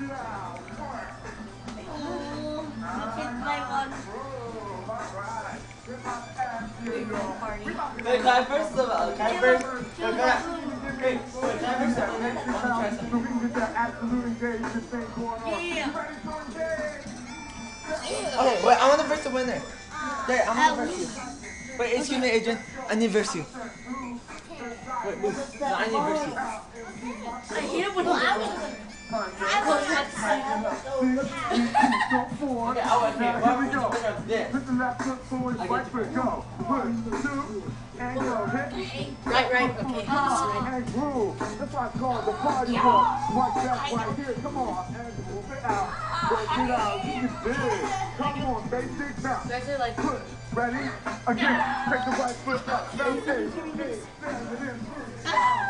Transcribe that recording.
Wait, can I first of all, can I first, can I, wait, can I first uh, start, okay? I wanna try something. Yeah. Okay, wait, I want the first to win there. There, I want the first to. Wait, excuse okay. me, Adrian, I need verse you. Wait, move, no, I need verse you. I hate it when I was forward. Okay, oh, okay. Now, here we go. winner of this. Put the left foot forward, right foot, go. One, two, and go. Hit. Right, right, okay. And groove. That's why I call the party walk. Watch that right here. Come on. And move it out. Break it out. You can big. Come on, basic now. You like. Push. Ready? Again. Take the right foot up. Now, hey, hey, stand it in. Four, three,